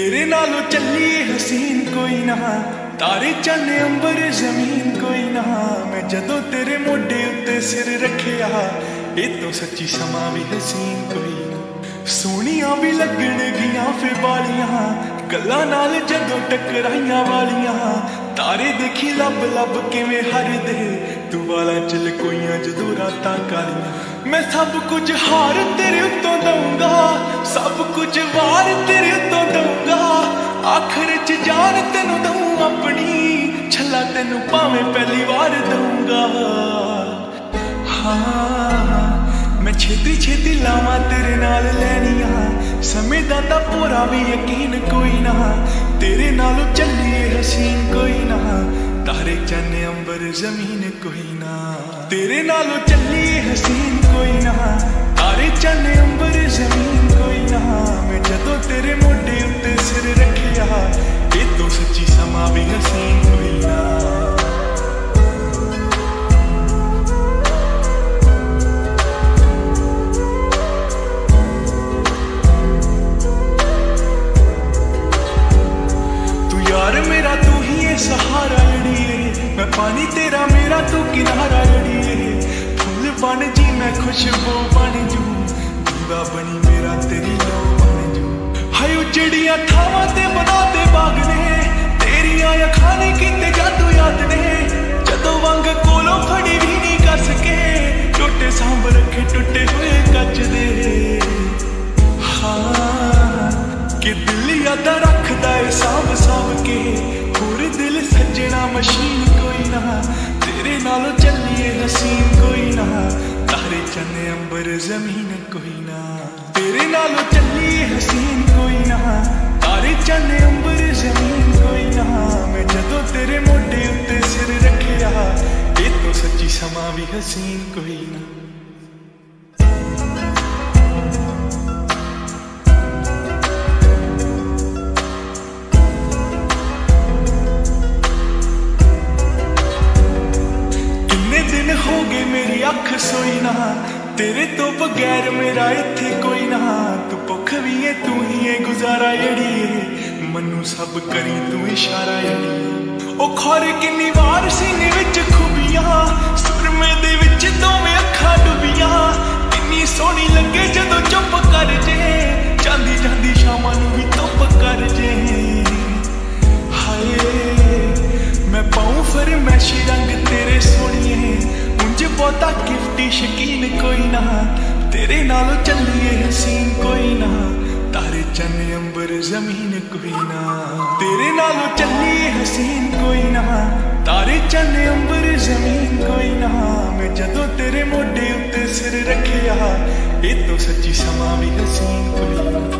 ਤੇਰੇ ਨਾਲੋਂ ਚੱਲੀ ਹਸੀਨ ਕੋਈ ਨਾ। ਤਾਰੇ ਚੰਨ ਅੰਬਰ ਜ਼ਮੀਨ ਕੋਈ ਨਾ। ਮੈਂ ਜਦੋਂ ਤੇਰੇ ਮੋਢੇ ਉੱਤੇ ਸਿਰ ਰੱਖਿਆ, ਇਹ ਤੋਂ ਸੱਚੀ ਸਮਾਂ ਵੀ ਹਸੀਨ ਕੋਈ ਨਾ। ਸੋਹਣੀਆਂ ਵੀ ਲੱਗਣਗੀਆਂ ਫੇ ਵਾਲੀਆਂ ਗੱਲਾਂ ਨਾਲ ਜਦੋਂ ਟਕਰਾਈਆਂ ਵਾਲੀਆਂ। ਤਾਰੇ ਦੇਖੀ ਲੱਭ ਲੱਭ ਕਿਵੇਂ ਹਰਦੇ। ਤੂੰ ਵਾਲਾ ਚਲ ਕੋਈਆਂ ਜਦੋਂ ਰਾਤਾਂ ਕਾਲੀਆਂ। ਮੈਂ ਸਭ ਕੁਝ ਹਾਰ ਤੇਰੇ ਉੱਤੋਂ ਦਊਂਗਾ। ਸਭ ਕੁਝ ਵਾਰ ਤੇਰੇ ਆਖਰ ਚ ਜਾਨ ਤੈਨੂੰ ਦਊਂ ਆਪਣੀ, ਛੱਲਾ ਤੈਨੂੰ ਭਾਵੇਂ ਪਹਿਲੀ ਵਾਰ ਦਊਂਗਾ। ਹਾਂ, ਮੈਂ ਛੇਤੀ ਛੇਤੀ ਲਾਵਾਂ ਤੇਰੇ ਨਾਲ ਲੈਣੀਆਂ। ਸਮੇਂ ਦਾ ਤਾਂ ਪੂਰਾ ਵੀ ਯਕੀਨ ਕੋਈ ਨਾ। ਤੇਰੇ ਨਾਲੋਂ ਚੱਲੀਏ ਹਸੀਨ ਕੋਈ ਨਾ। ਤਾਰੇ ਚੰਨ, ਅੰਬਰ, ਜ਼ਮੀਨ ਕੋਈ ਨਾ। ਤੇਰੇ ਨਾਲੋਂ ਚੱਲੀਏ ਹਸੀਨ ਕੋਈ ਨਾ। ਤਾਰੇ ਚੰਨ, ਅੰਬਰ, ਜ਼ਮੀਨ ਕੋਈ ਨਾ। ਮੈਂ ਜਦੋਂ ਤੇਰੇ ਮੋਢੇ ਸਹਾਰਾ ਏ ਮੈਂ ਪਾਣੀ ਤੇਰਾ ਮੇਰਾ ਤੂੰ ਕਿਨਾਰਾ ਏ ਫੁੱਲ ਬਣ ਜੀ, ਮੈਂ ਖੁਸ਼ਬੂ ਬਣ ਜੂ। ਦੀਵਾ ਬਣੀ ਮੇਰਾ ਤੇਰੀ ਲੋ ਬਣ ਜੂ। ਹਾਏ ਉਜੜੀਆਂ ਥਾਵਾਂ ਤੇ ਬਣਾਤੇ ਬਾਗ ਨੇ, ਤੇਰੀਆਂ ਅੱਖਾਂ ਨੇ ਕੀਤੇ ਜਾਦੂ ਯਾਦ ਨੇ। ਜਦੋਂ ਵਾਂਗ ਕੋਲੋਂ ਫੜੀ ਵੀ ਨਹੀਂ ਕਰ ਸਕੇ ਟੁੱਟੇ ਸਾਂਭ ਰੱਖੇ ਟੁੱਟੇ ਹੋਏ ਕੱਚ ਦੇ। ਹਾਂ, ਕਿ ਦਿਲ ਯਾਦਾਂ ਰੱਖਦਾ ਏ ਸਾਂਭ ਸਾਂਭ ਕੇ। ਸੱਜਣਾ ਮਸ਼ੀਨ ਕੋਈ ਨਾ, ਤੇਰੇ ਨਾਲ ਚੱਲੀਏ ਹਸੀਨ ਕੋਈ ਨਾ, ਤਾਰੇ ਚੰਨ ਅੰਬਰ ਜ਼ਮੀਨ ਕੋਈ ਨਾ। ਤੇਰੇ ਨਾਲ ਚੱਲੀਏ ਹਸੀਨ ਕੋਈ ਨਾ, ਤਾਰੇ ਚੰਨ ਅੰਬਰ ਜ਼ਮੀਨ ਕੋਈ ਨਾ। ਮੈਂ ਜਦੋਂ ਤੇਰੇ ਮੋਢੇ ਉੱਤੇ ਸਿਰ ਰੱਖਿਆ, ਇਹ ਤੋਂ ਸੱਚੀ ਸਮਾਂ ਵੀ ਹਸੀਨ ਕੋਈ ਨਾ। ਅੱਖ ਸੋਈ ਨਾ, ਤੇਰੇ ਤੋਂ ਬਗੈਰ ਮੇਰਾ ਇੱਥੇ ਕੋਈ ਨਾ। ਤੂੰ ਭੁੱਖ ਵੀ ਏ, ਤੂੰ ਹੀ ਏ ਗੁਜ਼ਾਰਾ ਏੜੀਏ ਮੈਨੂੰ ਸਭ ਕਰੀ, ਤੂੰ ਇਸ਼ਾਰਾ ਏੜੀਏ ਉਹ ਖੋਰ ਕਿੰਨੀ ਵਾਰ ਸੀਨੇ ਵਿੱਚ ਖੂਬੀਆਂ ਸੁਰਮੇ ਦੇ ਵਿੱਚ ਦੋਵੇਂ ਅੱਖਾਂ ਡੁੱਬੀਆਂ। ਕਿੰਨੀ ਸੋਹਣੀ ਲੱਗੇ ਜਦੋਂ ਚੁੱਪ ਕਰ ਜੇ, ਜਾਂਦੀ ਜਾਂਦੀ ਸ਼ਾਮਾਂ ਨੂੰ ਵੀ ਧੁੱਪ ਕਰ ਜੇ। ਹਾਏ, ਮੈਂ ਪਾਉਂ ਫਰਮੈਸ਼ੀ ਰੰਗ ਤੇਰੇ ਬਹੁਤਾ ਗਿਫਟੀ ਸ਼ਕੀਨ ਕੋਈ ਨਾ। ਤੇਰੇ ਨਾਲੋਂ ਚੱਲੀਏ ਹਸੀਨ ਕੋਈ ਨਾ। ਤਾਰੇ ਚੰਨ ਅੰਬਰ ਜ਼ਮੀਨ ਕੋਈ ਨਾ। ਤੇਰੇ ਨਾਲੋਂ ਚੱਲੀਏ ਹਸੀਨ ਕੋਈ ਨਾ। ਤਾਰੇ ਚੰਨ ਅੰਬਰ ਜ਼ਮੀਨ ਕੋਈ ਨਾ। ਮੈਂ ਜਦੋਂ ਤੇਰੇ ਮੋਢੇ ਉੱਤੇ ਸਿਰ ਰੱਖਿਆ, ਇਹ ਤੋਂ ਸੱਚੀ ਸਮਾਂ ਵੀ ਹਸੀਨ ਕੋਈ ਨਾ।